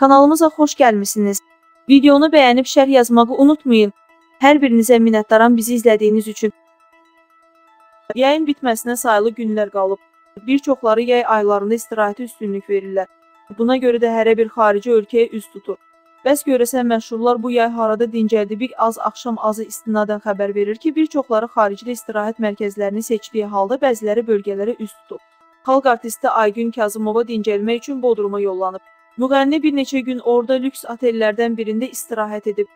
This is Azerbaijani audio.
Kanalımıza xoş gəlmisiniz. Videonu bəyənib şərh yazmağı unutmayın. Hər birinizə minnətdaram bizi izlədiyiniz üçün. Yayın bitməsinə sayılı günlər qalıb. Bir çoxları yay aylarında istirahətə üstünlük verirlər. Buna görə də hərə bir xarici ölkəyə üz tutur. Bəs görəsən məşhurlar bu yay harada dincəldi bir az axşam azı istinadən xəbər verir ki, bir çoxları xaricdə istirahət mərkəzlərini seçdiyi halda bəziləri bölgələrə üz tutub. Xalq artisti Aygün Kazımova dincəlmək üçün Bodruma yollanıb. Muganne bir neçe gün orada lüks otellerden birinde istirahat edip